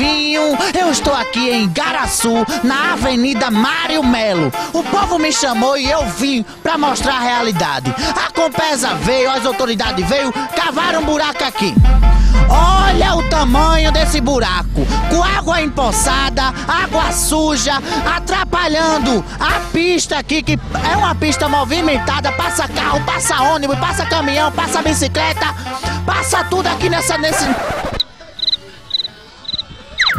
Eu estou aqui em Garaçu, na Avenida Mário Melo. O povo me chamou e eu vim pra mostrar a realidade. A Compesa veio, as autoridades veio, cavaram um buraco aqui. Olha o tamanho desse buraco, com água empoçada, água suja, atrapalhando a pista aqui, que é uma pista movimentada, passa carro, passa ônibus, passa caminhão, passa bicicleta, passa tudo aqui nessa, nesse...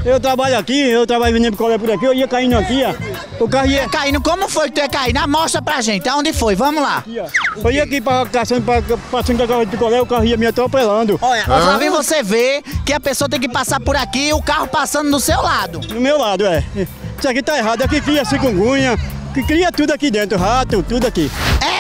Eu trabalho aqui, eu trabalho vendendo picolé por aqui, eu ia caindo aqui, ó. O carro ia. Caindo, como foi que tu ia cair? Na mostra pra gente, aonde foi? Vamos lá. aqui. Eu ia aqui pra, caçando, pra, passando com a carro de picolé, o carro ia me atropelando. Olha, ô Flavinho, você vê que a pessoa tem que passar por aqui e o carro passando do seu lado. Do meu lado, é. Isso aqui tá errado, aqui cria cigungunha, que cria tudo aqui dentro, rato, tudo aqui.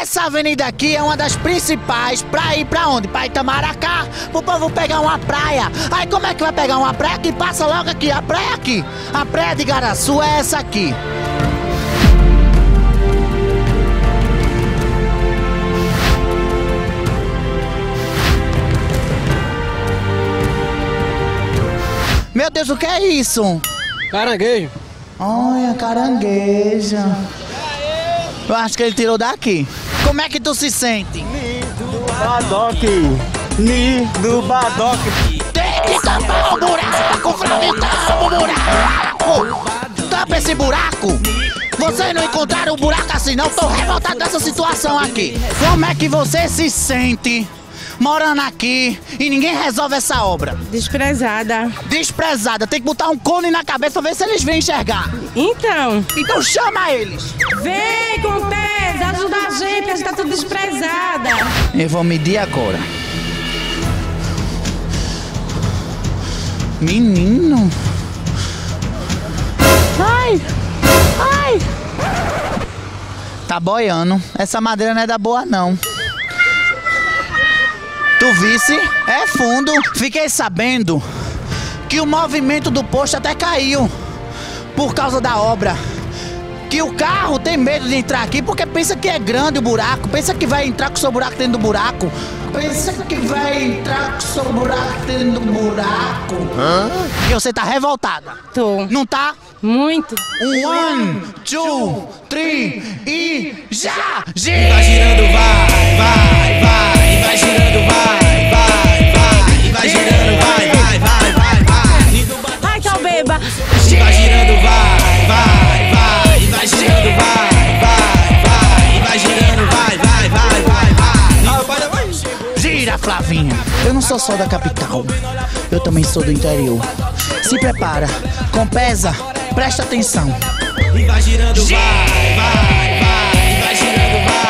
Essa avenida aqui é uma das principais pra ir pra onde? Pra Itamaracá, pro povo pegar uma praia. Aí como é que vai pegar uma praia que passa logo aqui? A praia aqui. A praia de Garaçu é essa aqui. Meu Deus, o que é isso? Caranguejo. Olha, carangueja. Eu acho que ele tirou daqui. Como é que tu se sente? Badoque. Ni do badoque. Tem que tampar o buraco, Flávio, tampa o buraco! Tampa esse buraco! Vocês não encontraram o buraco assim não? Tô revoltado dessa situação aqui. Como é que você se sente morando aqui e ninguém resolve essa obra? Desprezada. Desprezada, tem que botar um cone na cabeça pra ver se eles vêm enxergar. Então, Então chama eles! vem com pés, ajuda a gente, a gente tá tudo desprezada. Eu vou medir agora. Menino. Ai! Ai! Tá boiando. Essa madeira não é da boa, não. Tu visse? É fundo. Fiquei sabendo que o movimento do posto até caiu por causa da obra. Que o carro tem medo de entrar aqui porque pensa que é grande o buraco, pensa que vai entrar com o seu buraco dentro do buraco. Pensa que vai entrar com o seu buraco dentro do buraco. E você tá revoltada. Tô. Não tá? Muito. One, two, three e já! Gira! Vai girando, Gira, Flavinha! Eu não sou só da capital, eu também sou do interior. Se prepara, com pesa, presta atenção. E vai girando, vai, vai, vai, vai girando, vai.